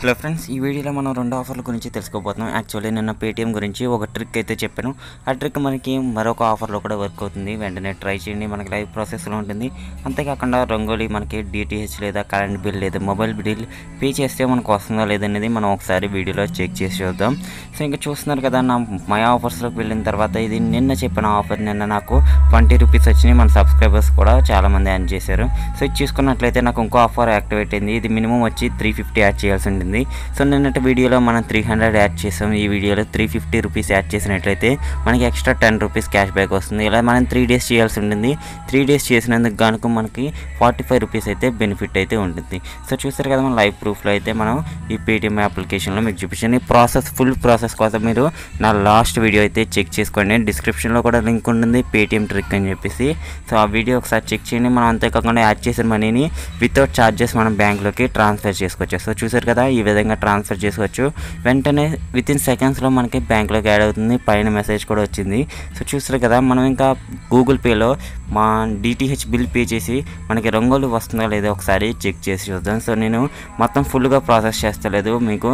Hello friends ఈ వీడియోలో మనం రెండు ఆఫర్ల గురించి తెలుసుకోబోతున్నాం. యాక్చువల్లీ నిన్న పేటీఎం గురించి ఒక ట్రిక్ అయితే చెప్పాను. ఆ ట్రిక్ మనకి మరొక ఆఫర్లో కూడా వర్క్ అవుతుంది. వెంటనే ట్రై చేయండి. మనకి లైవ్ ప్రాసెస్లో ఉంటుంది. అంతేకాకుండా రంగోలీ మనకి డిటిహెచ్ లేదా కరెంట్ బిల్ లేదా మొబైల్ బిల్ పే చేస్తే మనకు వస్తుందా లేదనేది మనం ఒకసారి వీడియోలో చెక్ చేసి చూద్దాం. సో ఇంకా చూస్తున్నారు కదా నా మై ఆఫర్స్లోకి వెళ్ళిన తర్వాత ఇది నిన్న చెప్పిన ఆఫర్ నిన్న నాకు ట్వంటీ రూపీస్ వచ్చినాయి. మన సబ్స్క్రైబర్స్ కూడా చాలామంది యాడ్ చేశారు. సో ఇది చూసుకున్నట్లయితే నాకు ఇంకో ఆఫర్ యాక్టివేట్ అయింది. ఇది మినిమం వచ్చి త్రీ ఫిఫ్టీ యాడ్ చేయాల్సి ఉంటుంది సో నిన్నటి వీడియోలో మనం త్రీ హండ్రెడ్ యాడ్ చేసాం. ఈ వీడియోలో త్రీ ఫిఫ్టీ రూపీస్ యాడ్ చేసినట్లయితే మనకి extra ten rupees cash back వస్తుంది. ఇలా మనం త్రీ డేస్ చేయాల్సి ఉంటుంది. త్రీ డేస్ చేసినందుకు కనుక మనకి ఫార్టీ ఫైవ్ రూపీస్ అయితే బెనిఫిట్ అయితే ఉంటుంది. సో చూస్తారు కదా మన లైవ్ ప్రూఫ్లో అయితే మనం ఈ పేటిఎం అప్లికేషన్లో మీకు చూపించాను. ఈ ప్రాసెస్ ఫుల్ ప్రాసెస్ కోసం మీరు నా లాస్ట్ వీడియో అయితే చెక్ చేసుకోండి. డిస్క్రిప్షన్లో కూడా లింక్ ఉంటుంది. పేటిఎం ట్రిక్ అని చెప్పేసి. సో ఆ వీడియో ఒకసారి చెక్ చేయండి. మనం అంతేకాకుండా యాడ్ చేసిన మనీని వితౌట్ ఛార్జెస్ మనం బ్యాంక్లోకి ట్రాన్స్ఫర్ చేసుకోవచ్చు. సో చూసారు కదా ఈ ఈ విధంగా ట్రాన్స్ఫర్ చేసుకోవచ్చు. వెంటనే విత్ ఇన్ సెకండ్స్లో మనకి బ్యాంక్లోకి యాడ్ అవుతుంది. పైన మెసేజ్ కూడా వచ్చింది. సో చూస్తారు కదా మనం ఇంకా గూగుల్ పేలో మా డిటిహెచ్ బిల్ పే చేసి మనకి రంగులు వస్తుందో లేదో ఒకసారి చెక్ చేసి చూద్దాం. సో నేను మొత్తం ఫుల్గా ప్రాసెస్ చేస్తలేదు. మీకు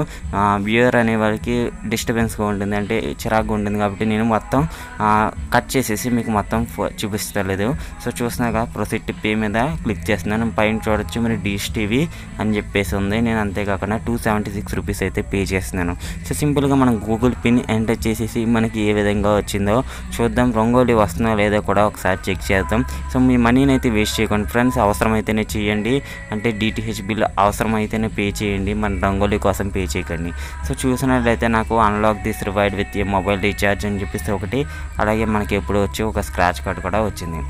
వ్యూయర్ అనే వాళ్ళకి డిస్టర్బెన్స్గా ఉంటుంది. అంటే చిరాకుగా ఉంటుంది కాబట్టి నేను మొత్తం కట్ చేసేసి మీకు మొత్తం చూపిస్తలేదు. సో చూసినాక ప్రొసీడ్ పే మీద క్లిక్ చేస్తున్నాను. పైన చూడొచ్చు. మీరు డిష్ టీవీ అని చెప్పేసి ఉంది. నేను అంతేకాకుండా టూ సెవెంటీ సిక్స్ రూపీస్ అయితే పే చేస్తున్నాను. సో సింపుల్గా మనం గూగుల్ పిన్ ఎంటర్ చేసేసి మనకి ఏ విధంగా వచ్చిందో చూద్దాం. రంగోలీ వస్తుందో లేదో కూడా ఒకసారి చెక్ చేద్దాం. సో మీ మనీని అయితే వేస్ట్ చేయకండి. ఫ్రెండ్స్ అవసరమైతేనే చేయండి. అంటే డిటిహెచ్ బిల్ అవసరమైతేనే పే చేయండి. మన రంగోలీ కోసం పే చేయకండి. సో చూసినట్లయితే నాకు unlock this reward with mobile recharge అని చెప్పేసి ఒకటి అలాగే మనకి ఎప్పుడు వచ్చి ఒక స్క్రాచ్ కార్డ్ కూడా వచ్చింది.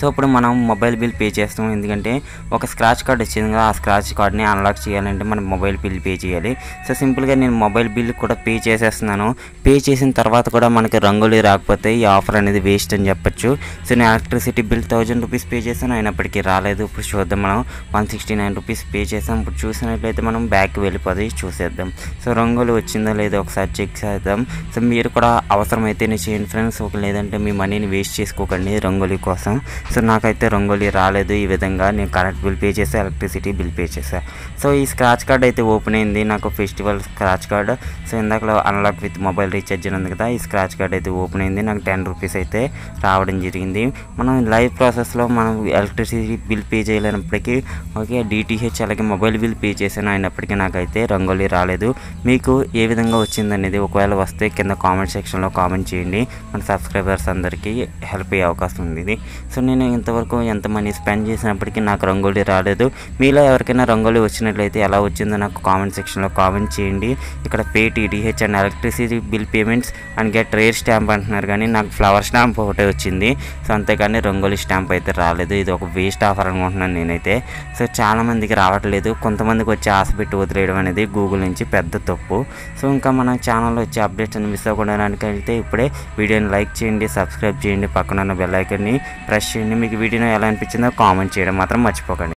సో ఇప్పుడు మనం మొబైల్ బిల్ పే చేస్తాం. ఎందుకంటే ఒక స్క్రాచ్ కార్డ్ వచ్చింది కదా ఆ స్క్రాచ్ కార్డ్ని అన్లాక్ చేయాలంటే మనం మొబైల్ బిల్ పే చేయాలి. సో సింపుల్గా నేను మొబైల్ బిల్ కూడా పే చేసేస్తున్నాను. పే చేసిన తర్వాత కూడా మనకి రంగులు రాకపోతే ఈ ఆఫర్ అనేది వేస్ట్ అని చెప్పొచ్చు. సో నేను electricity bill thousand rupees pay చేశాను అయినప్పటికీ రాలేదు. ఇప్పుడు చూద్దాం మనం one sixty nine rupees pay చేసాం ఇప్పుడు చూసినట్లయితే మనం బ్యాక్ వెళ్ళిపోతుంది చూసేద్దాం. సో రంగులు వచ్చిందో లేదో ఒకసారి చెక్ చేద్దాం. సో మీరు కూడా అవసరమైతేనే చేయండి ఫ్రెండ్స్ ఒక లేదంటే మీ మనీని వేస్ట్ చేసుకోకండి రంగోలీ కోసం. సో నాకైతే రంగోలీ రాలేదు. ఈ విధంగా నేను కరెంట్ బిల్ పే చేసా ఎలక్ట్రిసిటీ బిల్ పే చేసా సో ఈ స్క్రాచ్ కార్డ్ అయితే ఓపెన్ అయింది. నాకు ఫెస్టివల్ స్క్రాచ్ కార్డ్. సో ఇందాకలో అన్లాక్ విత్ మొబైల్ రీఛార్జ్ ఉంది కదా ఈ స్క్రాచ్ కార్డ్ అయితే ఓపెన్ అయింది. నాకు టెన్ రూపీస్ అయితే రావడం జరిగింది. మనం లైవ్ ప్రాసెస్లో మనం ఎలక్ట్రిసిటీ బిల్ పే చేయలేనప్పటికీ ఓకే డిటిహెచ్ అలాగే మొబైల్ బిల్ పే చేసాను అయినప్పటికీ నాకైతే రంగోలీ రాలేదు. మీకు ఏ విధంగా వచ్చిందనేది ఒకవేళ వస్తే కింద కామెంట్ సెక్షన్లో కామెంట్ చేయండి. మన సబ్స్క్రైబర్స్ అందరికీ హెల్ప్ అయ్యే అవకాశం ఉంది. ఇది సో నేను నేను ఇంతవరకు ఎంత మనీ స్పెండ్ చేసినప్పటికీ నాకు రంగోలీ రాలేదు. మీలో ఎవరికైనా రంగోలీ వచ్చినట్లయితే ఎలా వచ్చిందో నాకు కామెంట్ సెక్షన్లో కామెంట్ చేయండి. ఇక్కడ pay and electricity bill payments and get rare stamp అంటున్నారు కానీ నాకు ఫ్లవర్ స్టాంప్ ఒకటే వచ్చింది. సో అంతేకాని రంగోలీ స్టాంప్ అయితే రాలేదు. ఇది ఒక వేస్ట్ ఆఫర్ అనుకుంటున్నాను నేనైతే. సో చాలామందికి రావట్లేదు. కొంతమందికి వచ్చి ఆశ పెట్టి వదిలేయడం అనేది గూగుల్ నుంచి పెద్ద తప్పు. సో ఇంకా మన ఛానల్లో వచ్చే అప్డేట్స్ అని మిస్ అవ్వడానికి అయితే ఇప్పుడే వీడియోని లైక్ చేయండి సబ్స్క్రైబ్ చేయండి. పక్కన ఉన్న బెల్ ఐకన్ని ప్రెస్ చేయండి. మీకు వీడియో ఎలా అనిపించిందో కామెంట్ చేయడం మాత్రం మర్చిపోకండి.